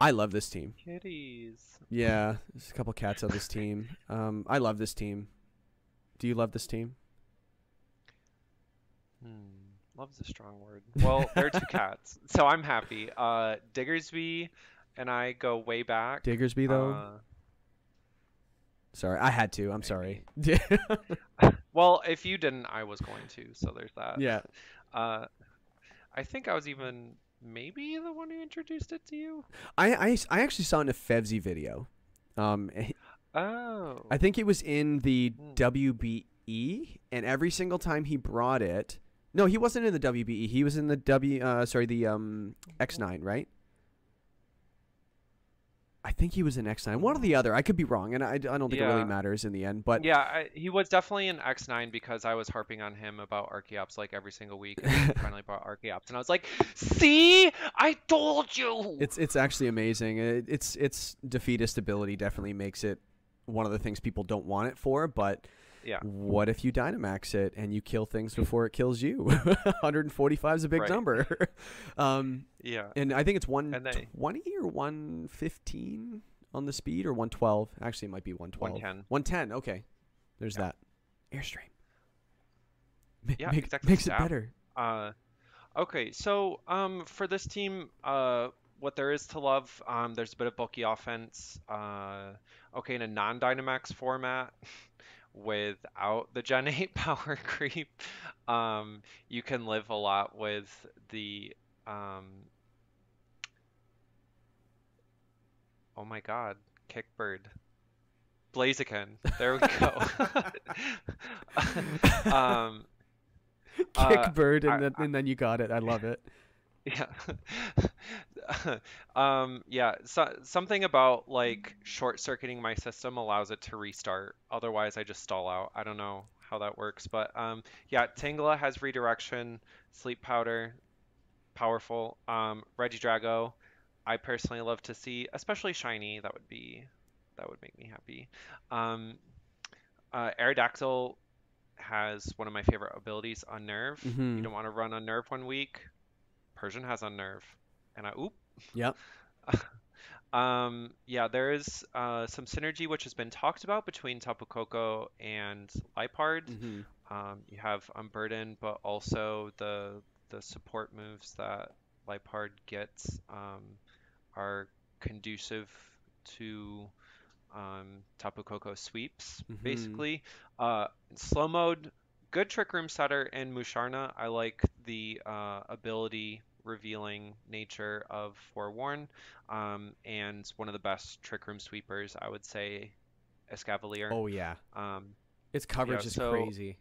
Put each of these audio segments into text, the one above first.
I love this team. Kitties. Yeah, there's a couple cats on this team. Um, I love this team. Do you love this team? Hmm. Love's a strong word. Well, there are two cats, so I'm happy. Uh, Diggersby and I go way back. Diggersby though. Uh, sorry, I had to. I'm sorry. well, if you didn't, I was going to. So there's that. yeah. Uh, I think I was even maybe the one who introduced it to you. I, I, I actually saw it in a Fevsy video. Um, Oh. I think it was in the Hmm. WBE, and every single time he brought it, no, he wasn't in the WBE. He was in the W. Uh, sorry, the um X9, right? I think he was an X9. One or the other. I could be wrong, and I, I don't think it really matters in the end. But Yeah, I, he was definitely an X9 because I was harping on him about Archeops like every single week. And he finally brought Archeops, and I was like, "See, I told you." It's it's actually amazing. It, it's its defeatist ability definitely makes it one of the things people don't want it for. But Yeah. what if you Dynamax it and you kill things before it kills you? 145 is a big Right. number. um, yeah. and I think it's And they- 120 or 115 on the speed or 112. Actually, it might be 112. 110. 110. Okay, there's Yeah. that. Airstream. Ma- Yeah, make- exactly, makes it better. Uh, okay, so um, for this team, uh, what there is to love, um, there's a bit of bulky offense. Uh, okay, in a non-Dynamax format, without the Gen 8 power creep, um, you can live a lot with the. Um, oh my God, Kickbird. Blaziken. There we go. um, uh, Kick bird, and I- and then you got it. I love it. Yeah. um, yeah, so, something about like short circuiting my system allows it to restart. Otherwise, I just stall out. I don't know how that works, but um, yeah, Tangela has redirection, sleep powder, powerful. Um, Regidrago, I personally love to see, especially shiny. That would be, that would make me happy. Um, uh, Aerodactyl has one of my favorite abilities, Unnerve. You Mhm. don't want to run Unnerve one week. Persian has Unnerve, and I oop. Yep. Um, yeah, there is uh, some synergy which has been talked about between Tapu Koko and Liepard. Mhm. Um, you have Unburden, but also the the support moves that Liepard gets um, are conducive to um, Tapu Koko sweeps, Mhm. basically. Uh, slow mode, good Trick Room setter, and Musharna. I like the uh, ability revealing nature of Forewarn, um, and one of the best Trick Room sweepers, I would say, Escavalier. Oh yeah, Um, its coverage is so- crazy.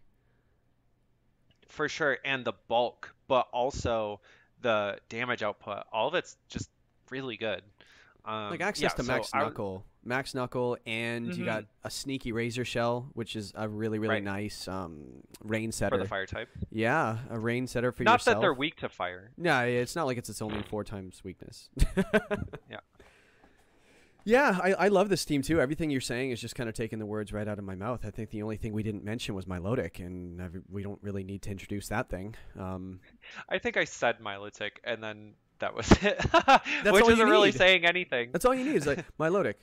for sure and the bulk but also the damage output all of it's just really good um, like access yeah, to so max I knuckle, max knuckle, and you got a sneaky razor shell, which is a really really Right. nice um, rain for setter. the fire type Yeah, a rain setter for not yourself. that they're weak to fire No, it's not like it's its only four times weakness. Yeah. Yeah, I, I love this team too. Everything you're saying is just kind of taking the words right out of my mouth. I think the only thing we didn't mention was Milotic, and I've- we don't really need to introduce that thing. Um, i think i said milotic and then that was it which all isn't really need. saying anything that's all you need is like Milotic.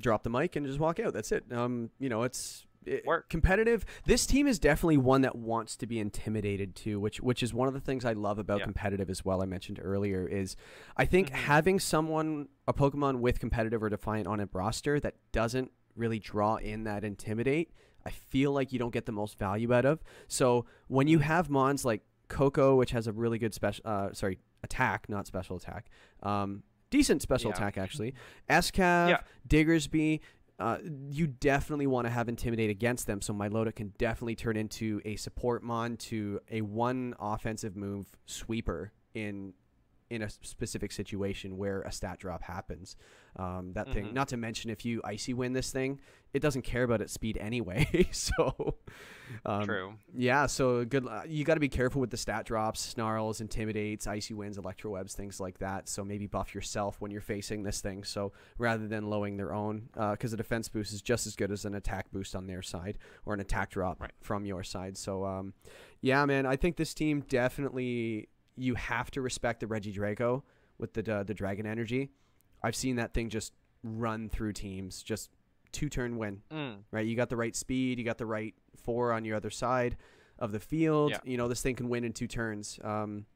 Drop the mic and just walk out. That's it. Um, you know, it's it, Work. competitive. This team is definitely one that wants to be intimidated too, which which is one of the things I love about Yeah. competitive as well. I mentioned earlier is I think Mhm. having someone a Pokemon with competitive or defiant on a roster that doesn't really draw in that intimidate, I feel like you don't get the most value out of. So when you have mons like Koko, which has a really good special, uh, sorry, attack, not special attack, um, decent special Yeah. attack actually. Escav, Yeah. Diggersby, uh, you definitely want to have intimidate against them. So Milotic can definitely turn into a support mon to a one offensive move sweeper in in a specific situation where a stat drop happens. Um, that thing. Mhm. Not to mention, if you icy win this thing, it doesn't care about its speed anyway. so, um, true yeah, so good. Uh, you got to be careful with the stat drops, snarls, intimidates, icy winds, electro webs, things like that. So maybe buff yourself when you're facing this thing. So rather than lowering their own, because a defense boost is just as good as an attack boost on their side or an attack drop Right. from your side. So um, yeah, man, I think this team definitely you have to respect the Regidrago with the uh, the dragon energy. I've seen that thing just run through teams, just two turn win. Mm. Right, you got the right speed, you got the right four on your other side of the field. Yeah. You know this thing can win in two turns. Um,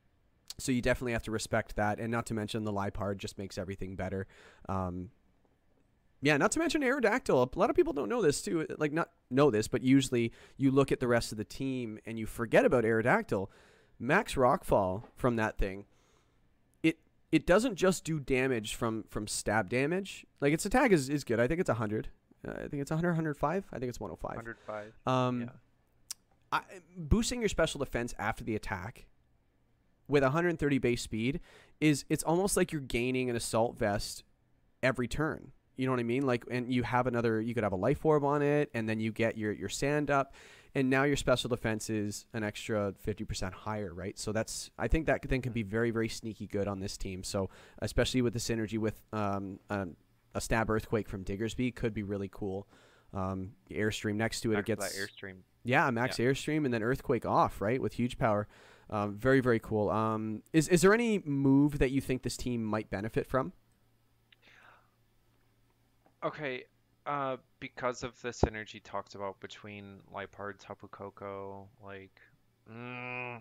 so you definitely have to respect that, and not to mention the Liepard just makes everything better. Um, yeah, not to mention Aerodactyl. A lot of people don't know this too. Like not know this, but usually you look at the rest of the team and you forget about Aerodactyl. Max Rockfall from that thing. It it doesn't just do damage from from stab damage. Like its attack is, is good. I think it's 100. Uh, I think it's 100 105. I think it's 105. 105. Um yeah. I, boosting your special defense after the attack with 130 base speed is it's almost like you're gaining an assault vest every turn. You know what I mean? Like, and you have another. You could have a life orb on it, and then you get your your sand up, and now your special defense is an extra 50% higher, right? So that's I think that thing could be very very sneaky good on this team. So especially with the synergy with um, um a stab earthquake from Diggersby could be really cool. Um, airstream next to it, Back it gets that airstream. yeah, max airstream and then earthquake off, right? With huge power. Um, very very cool. Um, is is there any move that you think this team might benefit from? Okay, uh, because of the synergy talked about between Liepard, Tapu Koko, like, mm,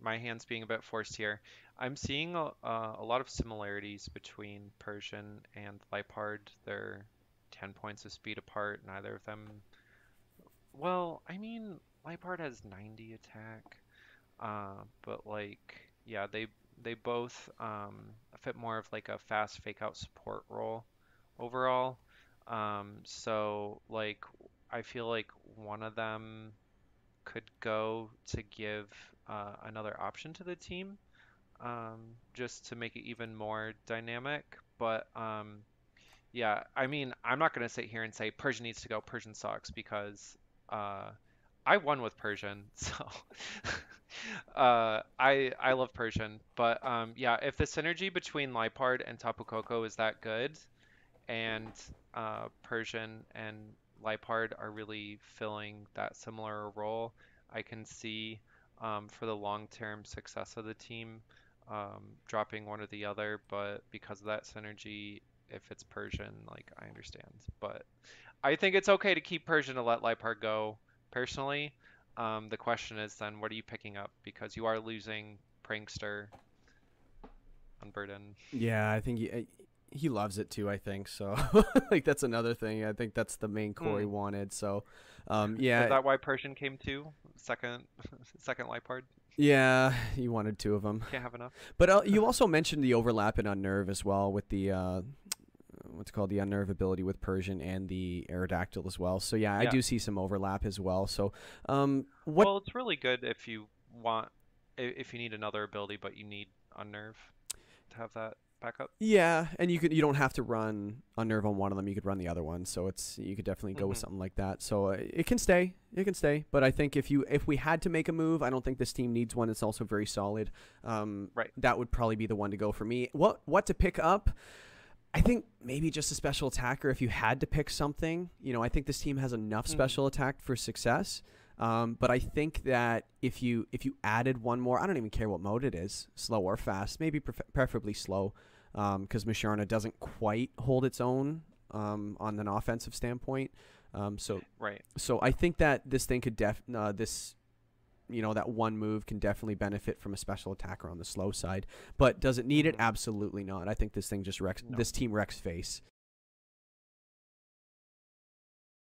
my hands being a bit forced here, I'm seeing a, uh, a lot of similarities between Persian and Liepard. They're 10 points of speed apart, neither of them. Well, I mean, Liepard has 90 attack, uh, but like, yeah, they they both um, fit more of like a fast fake out support role overall. So like I feel like one of them could go to give uh, another option to the team, um, just to make it even more dynamic. But um, yeah, I mean, I'm not gonna sit here and say Persian needs to go, Persian sucks because uh, I won with Persian, so uh, I I love Persian. But um, yeah, if the synergy between Liepard and Tapu Koko is that good, and uh, Persian and Liepard are really filling that similar role, I can see um, for the long-term success of the team um, dropping one or the other. But because of that synergy, if it's Persian, like I understand. But I think it's okay to keep Persian to let Liepard go. Personally, um, the question is then, what are you picking up? Because you are losing Prankster, Unburden. Yeah, I think uh, he loves it too. I think so. like that's another thing. I think that's the main core he Mm. wanted. So, um, yeah, Is that why Persian came too? Second, second Liepard. yeah, he wanted two of them. Can't have enough. But uh, you also mentioned the overlap in unnerve as well with the uh, what's called the unnerve ability with Persian and the Aerodactyl as well. So yeah, I Yeah. do see some overlap as well. So um, what? Well, it's really good if you want, if you need another ability, but you need Unnerve have that backup. yeah, and you could you don't have to run unnerve on one of them. You could run the other one. So it's you could definitely go with Mhm. something like that. So uh, it can stay. It can stay. But I think if you if we had to make a move, I don't think this team needs one. It's also very solid. Um, Right. That would probably be the one to go for me. What what to pick up? I think maybe just a special attacker if you had to pick something. You know, I think this team has enough Mhm. special attack for success. Um, but I think that if you if you added one more, I don't even care what mode it is, slow or fast, maybe pref- preferably slow, because Musharna doesn't quite hold its own um, on an offensive standpoint. Um, so Right. so I think that this thing could def uh, this you know that one move can definitely benefit from a special attacker on the slow side. But does it need it? Mhm. Absolutely not. I think this thing just wrecks No. this team wrecks face.